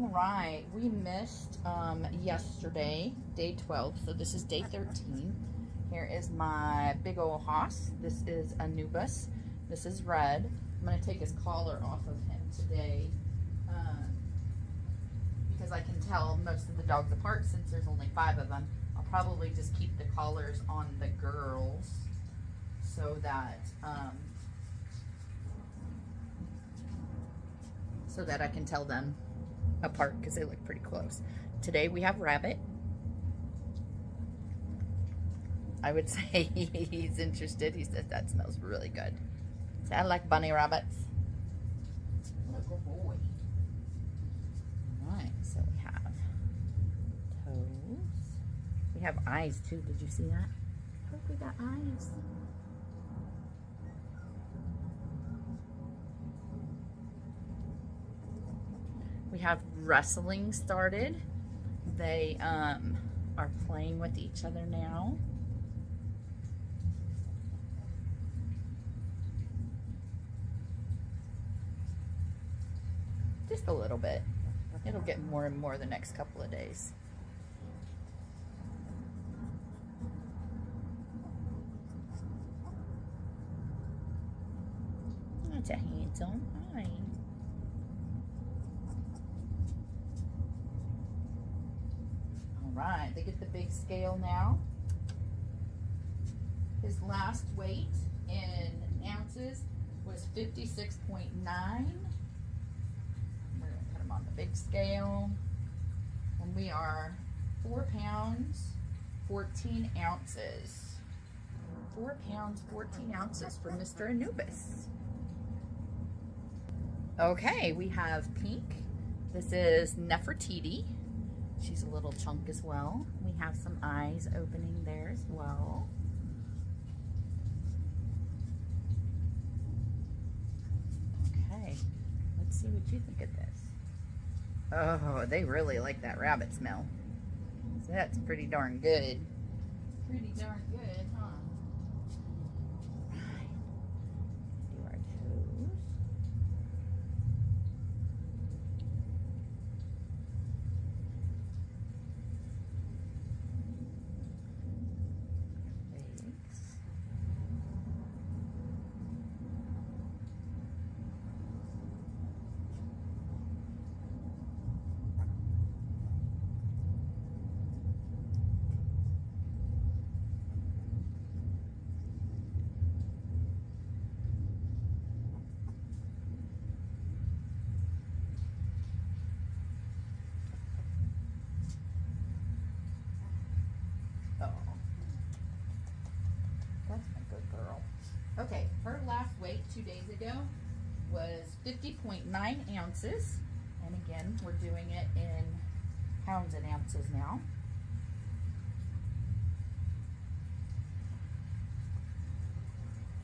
All right, we missed um, yesterday, day 12, so this is day 13. Here is my big old hoss. This is Anubis. This is Red. I'm going to take his collar off of him today um, because I can tell most of the dogs apart since there's only five of them. I'll probably just keep the collars on the girls so that um, so that I can tell them apart because they look pretty close. Today we have Rabbit. I would say he's interested. He says that smells really good. So I like bunny rabbits. What a good boy. Alright, so we have toes. We have eyes too. Did you see that? Look, we got eyes. We have wrestling started. They um, are playing with each other now. Just a little bit. It'll get more and more the next couple of days. That's a handsome eye. All right, they get the big scale now. His last weight in ounces was 56.9. We're gonna put him on the big scale. And we are four pounds, 14 ounces. Four pounds, 14 ounces for Mr. Anubis. Okay, we have Pink. This is Nefertiti. She's a little chunk as well. We have some eyes opening there as well. Okay, let's see what you think of this. Oh, they really like that rabbit smell. So that's pretty darn good. Pretty darn good, huh? Right. Do our toes. Legs. Oh. That's my good girl. Okay, her last weight two days ago was 50.9 ounces. And again, we're doing it in pounds and ounces now.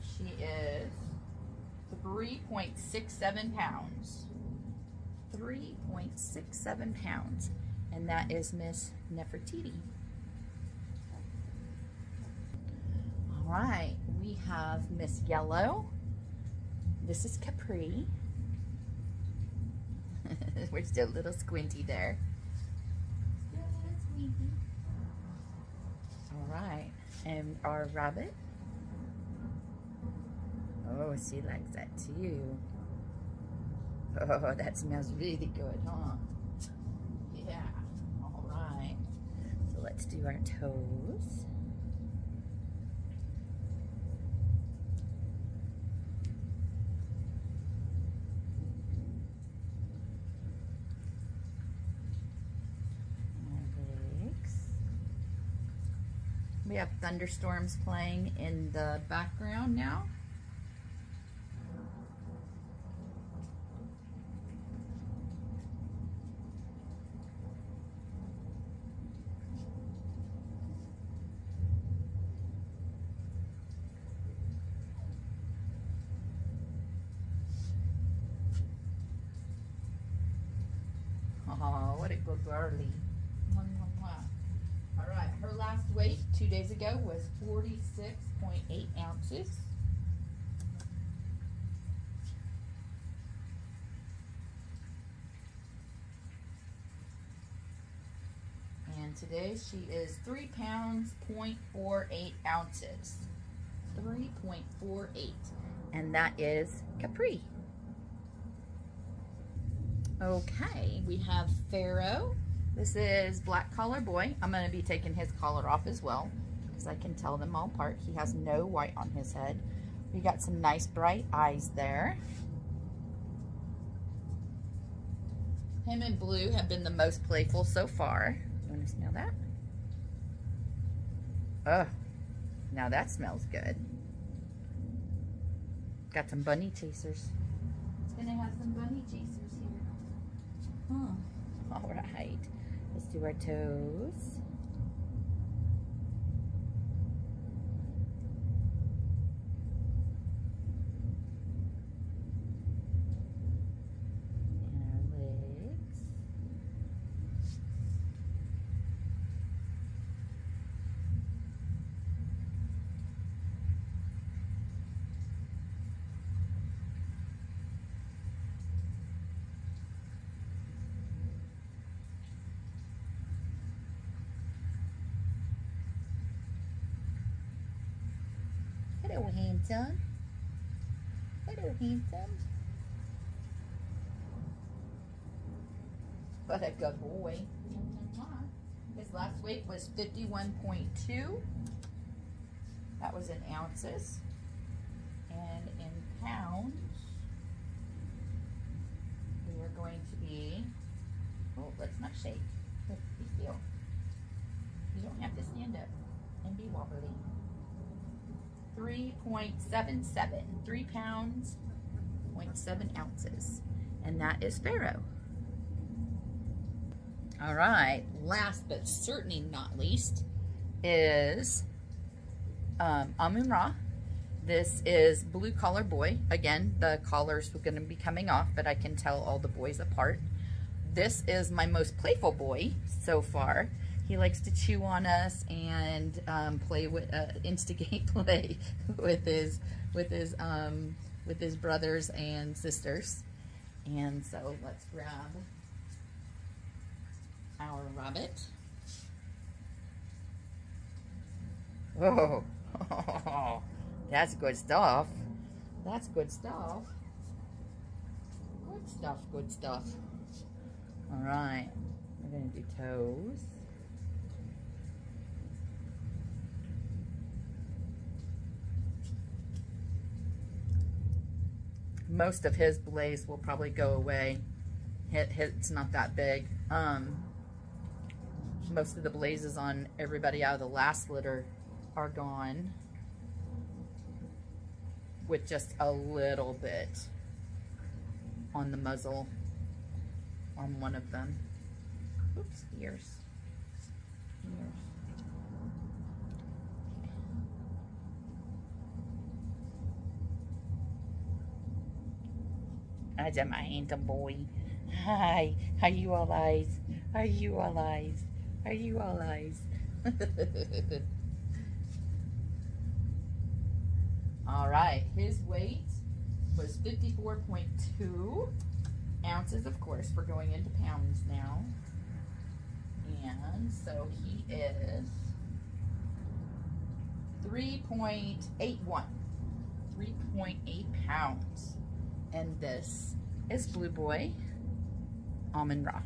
She is 3.67 pounds. 3.67 pounds. And that is Miss Nefertiti. All right, we have Miss Yellow. This is Capri. We're still a little squinty there. All right, and our rabbit. Oh, she likes that too. Oh, that smells really good, huh? Yeah, all right. So let's do our toes. We have thunderstorms playing in the background now. Oh, what a good girlie. Last weight two days ago was 46.8 ounces. And today she is three pounds, 0.48 ounces. 3.48. And that is Capri. Okay, we have Pharaoh. This is Black Collar Boy. I'm going to be taking his collar off as well because I can tell them all apart. He has no white on his head. We got some nice bright eyes there. Him and Blue have been the most playful so far. You want to smell that? Oh, now that smells good. Got some bunny chasers. It's gonna have some bunny chasers here. Huh. All right. Let's do our toes. Hello, handsome. Hello, handsome. What a good boy. His last weight was 51.2. That was in ounces. And in pounds, we are going to be, oh, let's not shake. Be still. You don't have to stand up and be wobbly. 3.77, 3 pounds, 0.7 ounces. And that is Pharaoh. All right, last but certainly not least is um, Amun Ra. This is Blue Collar Boy. Again, the collars going to be coming off, but I can tell all the boys apart. This is my most playful boy so far. He likes to chew on us and um, play with, uh, instigate play with his, with his, um, with his brothers and sisters. And so let's grab our rabbit. Oh, that's good stuff. That's good stuff. Good stuff, good stuff. All right, we're gonna do toes. Most of his blaze will probably go away. It's not that big. Um, most of the blazes on everybody out of the last litter are gone with just a little bit on the muzzle on one of them. Oops, ears. Ears. That's my handsome boy. Hi. Are you all eyes? Are you all eyes? Are you all eyes? all right. His weight was 54.2 ounces, of course. We're going into pounds now. And so he is 3.81. 3.8 pounds. And this is Blue Boy Amun Ra.